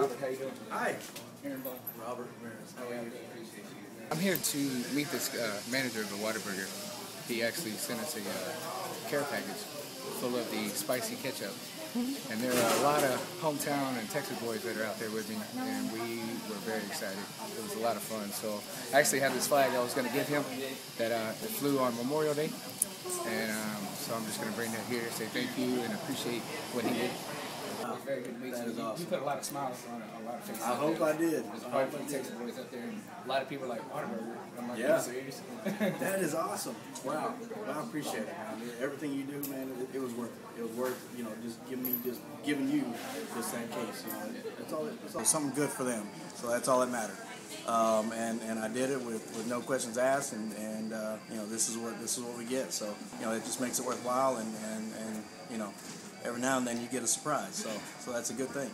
Robert, how you doing? Hi. Aaron. Robert Ramirez. How are you? Appreciate you. I'm here to meet this uh, manager of the Whataburger. He actually sent us a uh, care package full of the spicy ketchup. And there are a lot of hometown and Texas boys that are out there with me, and we were very excited. It was a lot of fun. So I actually have this flag I was going to give him that, uh, that flew on Memorial Day. And um, so I'm just going to bring that here, say thank you, and appreciate what he did. It's very good to meet That you. is You- awesome. You put a lot of smiles on a, a lot of faces. I hope there. I did. There's I probably hope I of. Texas boys out there, and a lot of people are like Whataburger. I'm like, Yeah. are you serious? That is awesome. Wow. Well, I appreciate it, man. Everything you do, man, it, it was worth it. It was worth, you know, just giving me, just giving you just that case. You know, that's all. It, that's all. Something good for them. So that's all that mattered. Um, and and I did it with, with no questions asked, and and uh, you know this is what this is what we get. So you know it just makes it worthwhile, and and and you know every now and then you get a surprise. So so that's a good thing.